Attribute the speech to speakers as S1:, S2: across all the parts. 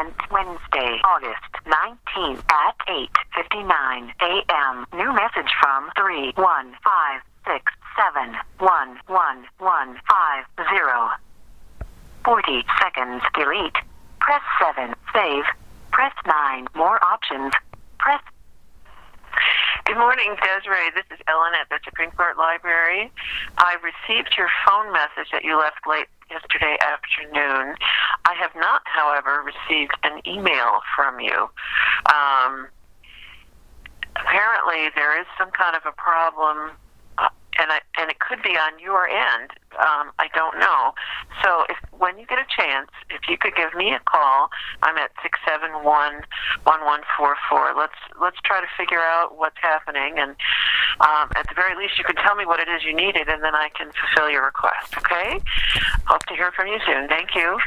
S1: Sent Wednesday, August 19th at 8.59 a.m. New message from 31567111150. 40 seconds. Delete. Press 7. Save. Press 9. More options. Press
S2: Good morning, Desiree. This is Ellen at the Supreme Court Library. I received your phone message that you left late yesterday afternoon. I have not, however, received an email from you. Um, apparently, there is some kind of a problem, uh, and I, and it could be on your end. Um, I don't know. So, if when you get a chance, if you could give me a call, I'm at six seven one one one four four. Let's let's try to figure out what's happening, and um, at the very least, you can tell me what it is you needed, and then I can fulfill your request. Okay? Hope to hear from you soon. Thank you.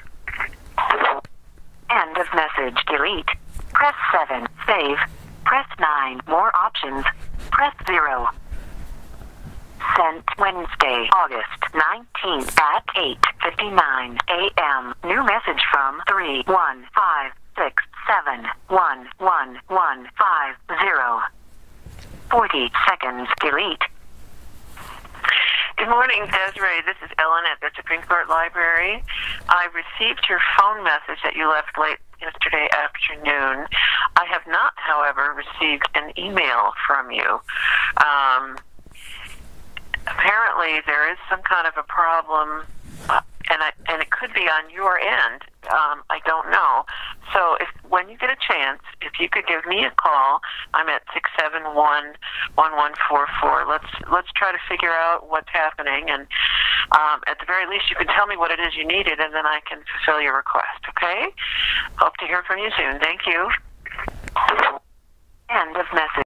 S1: End of message. Delete. Press 7. Save. Press 9. More options. Press 0. Sent Wednesday, August 19th at 8.59 a.m. New message from 31567111150. 40 seconds. Delete.
S2: Good morning, Desiree. This is Ellen at the Supreme Court Library. I received your phone message that you left late yesterday afternoon. I have not, however, received an email from you. Um, apparently, there is some kind of a problem, uh, and I, and it could be on your end. Um, I don't know. You get a chance, if you could give me a call, I'm at six seven one one one four four. Let's let's try to figure out what's happening, and um, at the very least, you can tell me what it is you needed, and then I can fulfill your request. Okay? Hope to hear from you soon. Thank you.
S1: End of message.